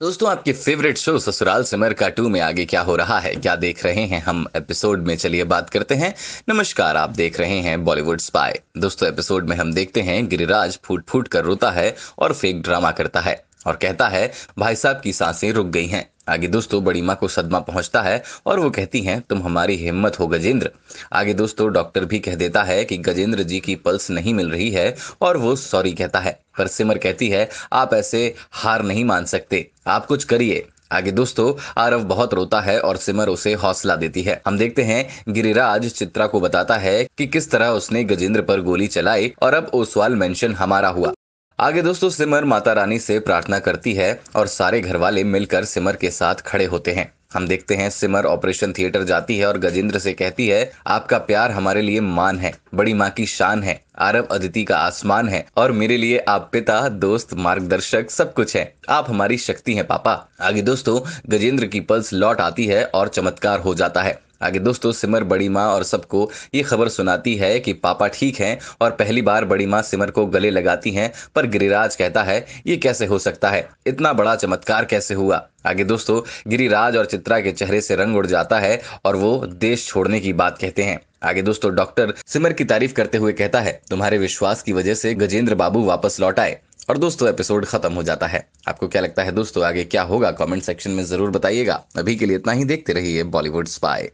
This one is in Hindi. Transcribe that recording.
दोस्तों, आपके फेवरेट शो ससुराल सिमर का टू में आगे क्या हो रहा है? क्या देख रहे हैं हम एपिसोड में? चलिए बात करते हैं। नमस्कार, आप देख रहे हैं बॉलीवुड स्पाई दोस्तों एपिसोड में हम देखते हैं गिरिराज फूट फूट कर रोता है और फेक ड्रामा करता है और कहता है, भाई साहब की साँसें रुक गई हैं। आगे दोस्तों, बड़ी माँ को सदमा पहुँचता है और वो कहती हैं, तुम हमारी हिम्मत हो गजेंद्र। आगे दोस्तों डॉक्टर भी कह देता है कि गजेंद्र जी की पल्स नहीं मिल रही है और वो सॉरी कहता है। पर सिमर कहती है, आप ऐसे हार नहीं मान सकते। आप कुछ करिए। आगे दोस्तों, आरव बहुत रोता है और सिमर उसे हौसला देती है। हम देखते हैं, गिरिराज चित्रा को बताता है कि किस तरह उसने गजेंद्र पर गोली चलाई और अब ओसवाल मेंशन हमारा हुआ। आगे दोस्तों, सिमर माता रानी से प्रार्थना करती है और सारे घर वाले मिलकर सिमर के साथ खड़े होते हैं। हम देखते हैं, सिमर ऑपरेशन थिएटर जाती है और गजेंद्र से कहती है, आपका प्यार हमारे लिए मान है, बड़ी माँ की शान है आरब अदिति का आसमान है और मेरे लिए आप पिता, दोस्त, मार्गदर्शक सब कुछ है। आप हमारी शक्ति हैं, पापा। आगे दोस्तों, गजेंद्र की पल्स लौट आती है और चमत्कार हो जाता है। आगे दोस्तों, सिमर बड़ी माँ और सबको ये खबर सुनाती है कि पापा ठीक हैं और पहली बार बड़ी माँ सिमर को गले लगाती हैं, पर गिरिराज कहता है, ये कैसे हो सकता है? इतना बड़ा चमत्कार कैसे हुआ? आगे दोस्तों, गिरिराज और चित्रा के चेहरे से रंग उड़ जाता है और वो देश छोड़ने की बात कहते हैं। आगे दोस्तों, डॉक्टर सिमर की तारीफ़ करते हुए कहता है, तुम्हारे विश्वास की वजह से गजेंद्र बाबू वापस लौट आए और दोस्तों, एपिसोड खत्म हो जाता है। आपको क्या लगता है दोस्तों, आगे क्या होगा? कमेंट सेक्शन में ज़रूर बताइएगा। अभी के लिए इतना ही, देखते रहिए बॉलीवुड स्पाई।